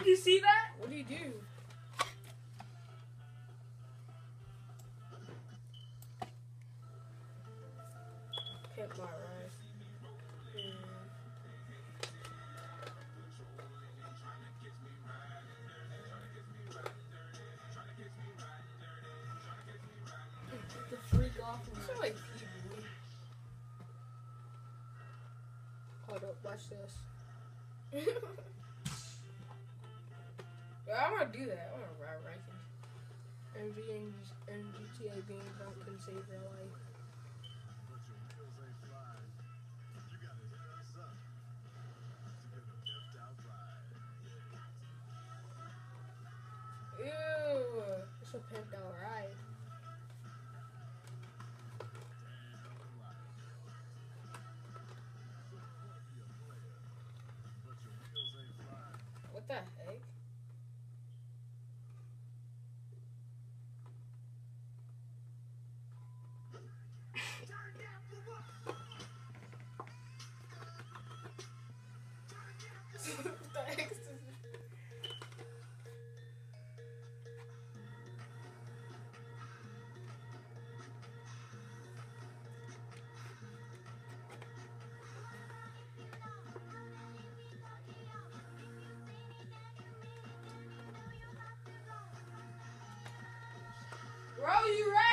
Did you see that? What do you do? Pick my rice. The freak off. I like. Hold up, watch this. I want to do that. I want to ride rankings. MV and, and GTA being drunk can save your life. Ew, it's a pimped out ride. What the heck? what the heck is this? Bro, you right.